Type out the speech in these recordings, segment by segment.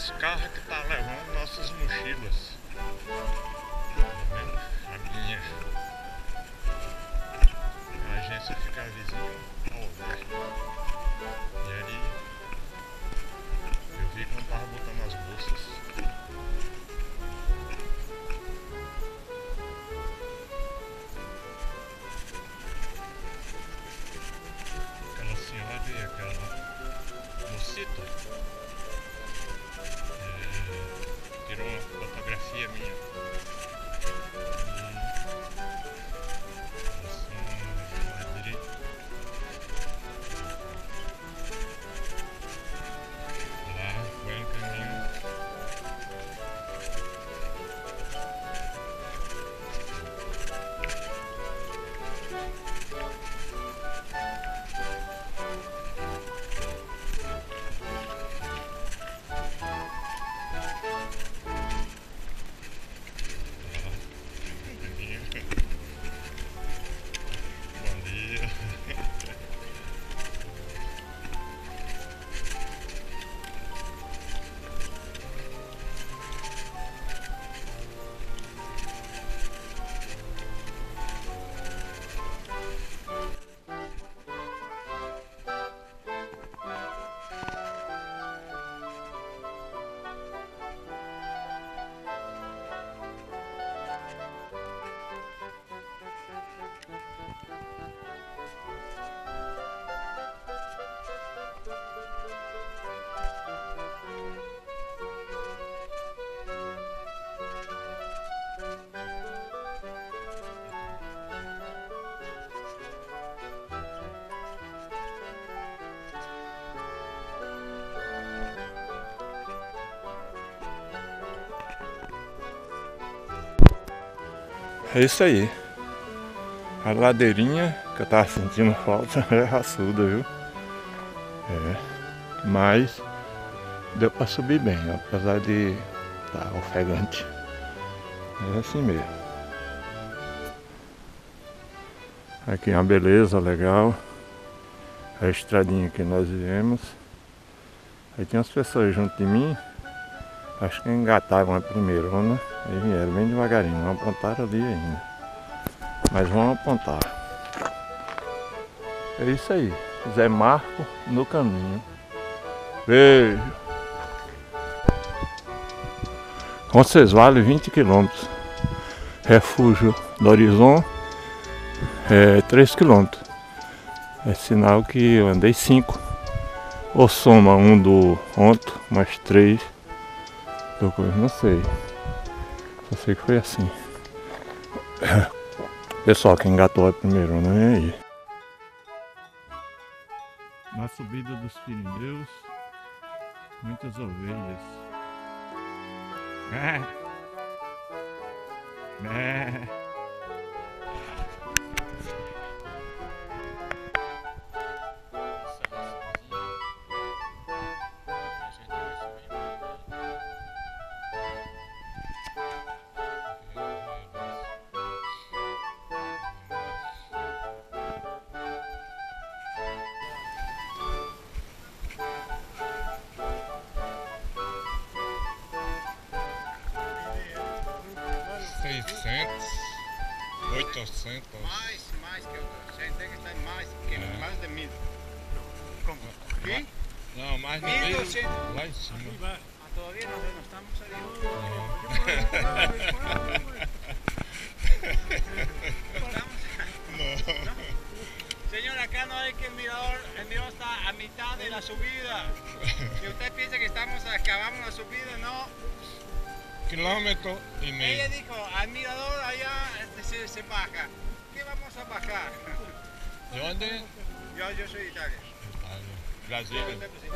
Esse carro é que tá levando nossas mochilas. A minha. A agência fica vizinha ao ver. E ali eu vi quando tava botando as bolsas. Aquela senhora e aquela mocita tirou uma fotografia minha. É isso aí. A ladeirinha que eu tava sentindo falta é raçuda, viu? É. Mas deu pra subir bem, apesar de estar tá ofegante. É assim mesmo. Aqui é uma beleza legal. A estradinha que nós viemos. Aí tinha umas pessoas junto de mim. Acho que engataram a primeirona. Aí vieram bem devagarinho, não apontaram ali ainda. Mas vão apontar. É isso aí. Zé Marco no caminho. Beijo. Vocês vale 20 quilômetros. Refúgio do Horizonte é 3 quilômetros. É sinal que eu andei 5. Ou soma um do ontem, mais 3 coisa, não sei. Só sei que foi assim. Pessoal que engatou a primeira, né? Aí. Na subida dos Pirineus, muitas ovelhas. É. É. Como? ¿Qué? Não, mais de 1200. mil lá em cima. Ah, todavía no, no estamos Señor, acá no hay que el mirador, el mirador está a mitad de la subida. Si usted piensa que estamos acabamos la subida, no. Quilômetro e Ella meio. dijo, al mirador allá este, se, se baja. ¿Qué vamos a bajar? De onde? Yo, yo soy de Italia. Brasília. Usted, pues, sí.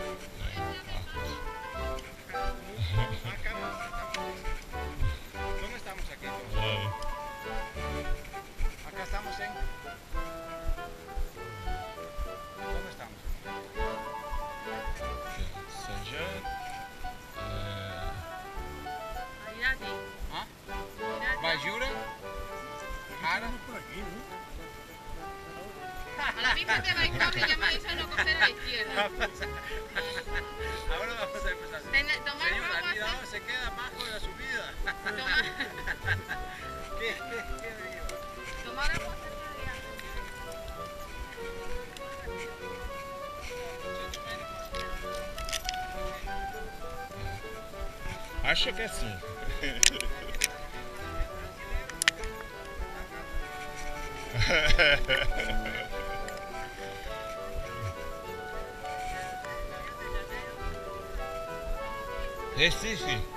Acá estamos. ¿Dónde estamos aquí? É. Acá estamos en. ¿Dónde estamos? São Jean. É, Irati, ¿Ah? Irati. la misma te va a ir ya me dice no coger a la izquierda. Ahora vamos a empezar. Tomar Señora, cuidado, pues. se queda bajo de la subida. Tomar. ¿Qué, qué, qué digo? Tomar agua de agua. Acho que é assim. Ha. Recife.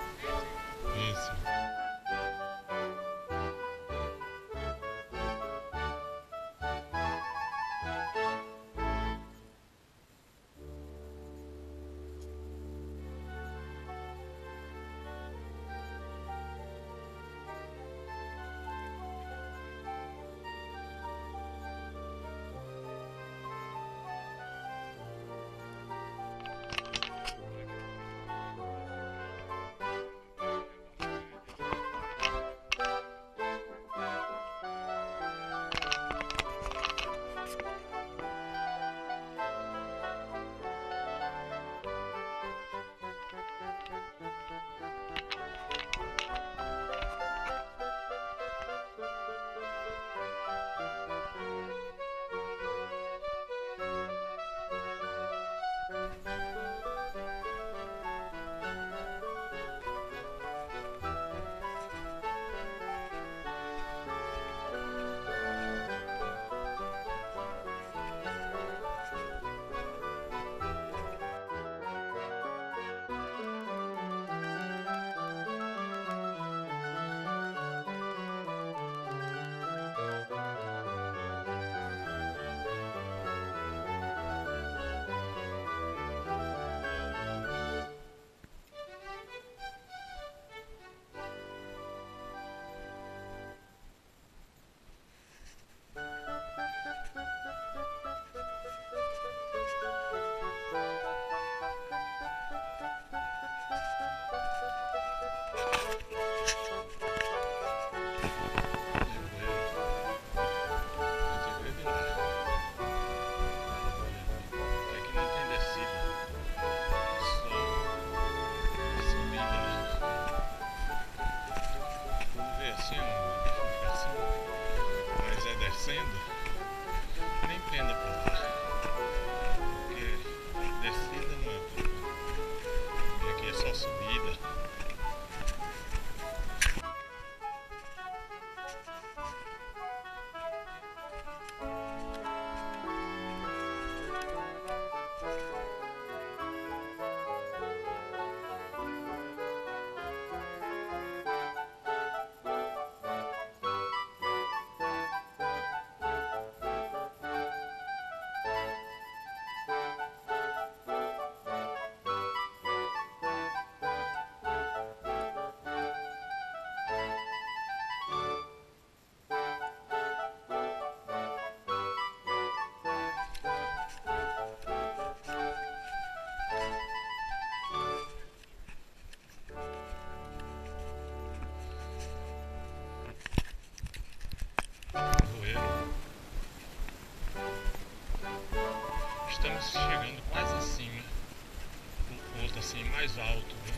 Mais alto, né?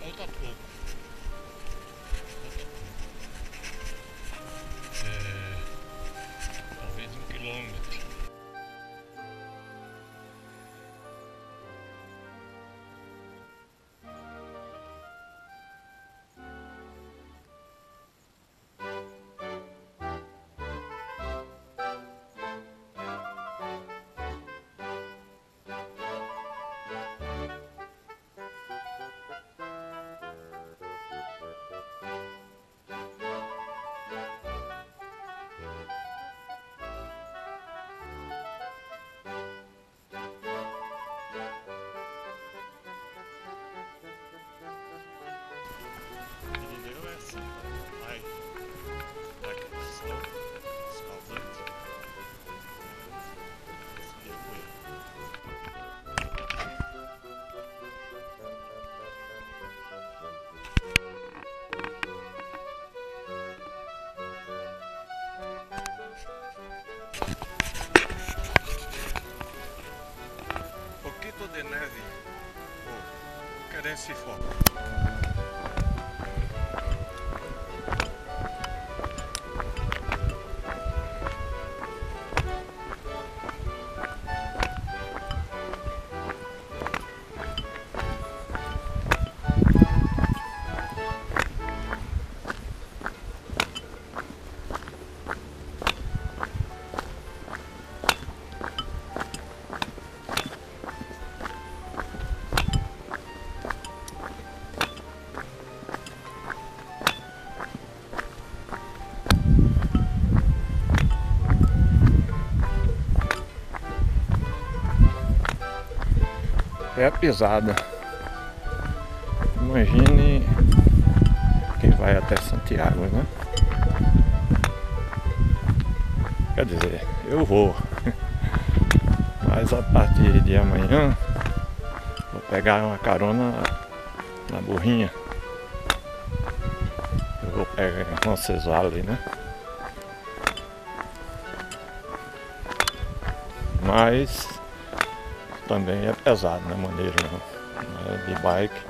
Falta pouco. Thanks. É a pisada. Imagine quem vai até Santiago, né? Quer dizer, eu vou. Mas a partir de amanhã vou pegar uma carona na burrinha. Eu vou pegar Roncesvalles, né? Mas também é pesado, né? Maneiro. Né? De bike,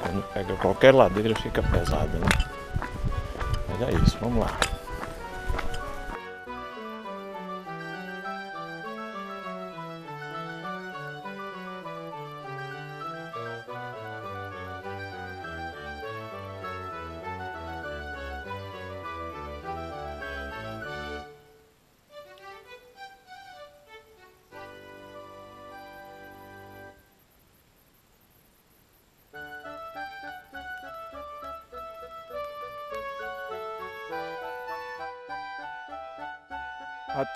quando pega qualquer ladeira fica pesado, né? Mas é isso, vamos lá.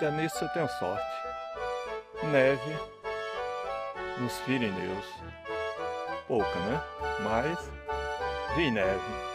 Até nisso eu tenho sorte. Neve nos Pirineus. Pouca, né? Mas vi neve.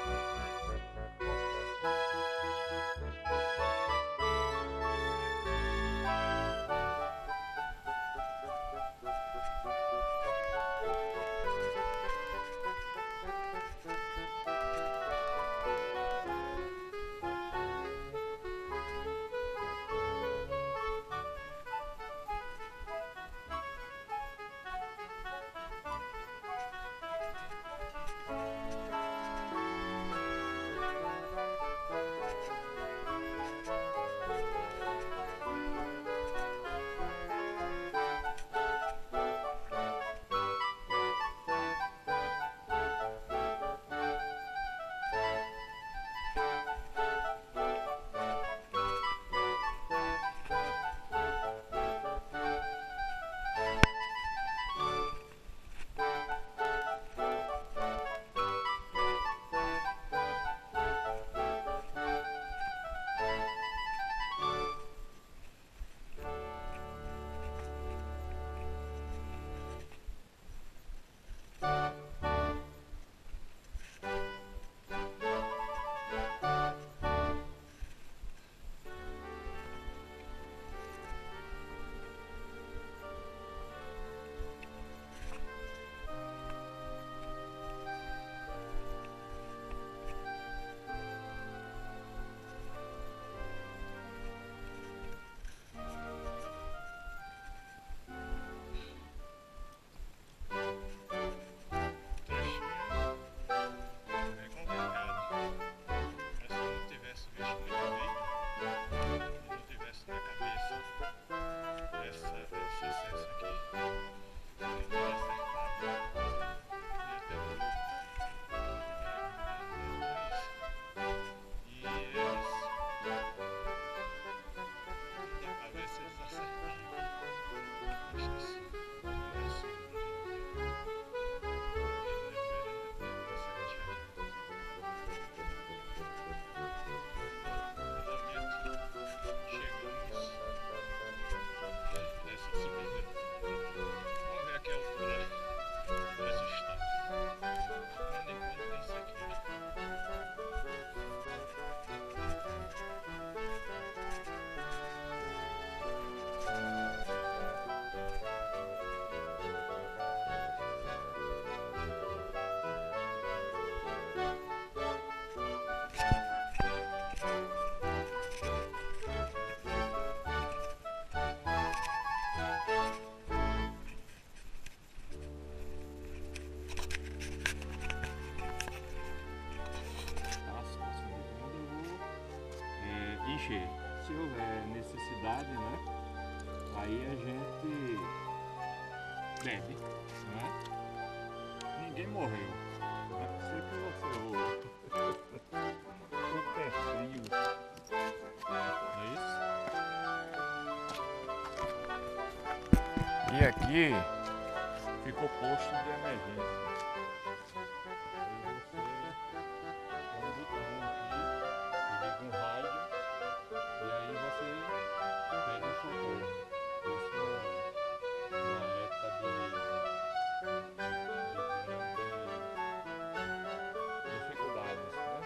Dificuldades, né?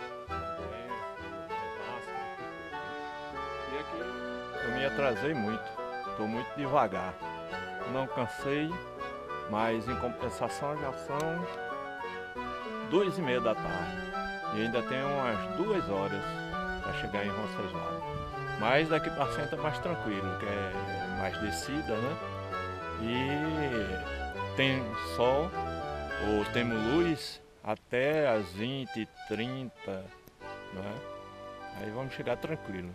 Doença, desastre, e aqui eu me atrasei muito, estou muito devagar. Não cansei, mas em compensação já são duas e meia da tarde. E ainda tem umas duas horas para chegar em Roncesvalles. Mas daqui para frente é mais tranquilo, que é mais descida, né? E tem sol, ou temos luz até as 20, 30, né? Aí vamos chegar tranquilo.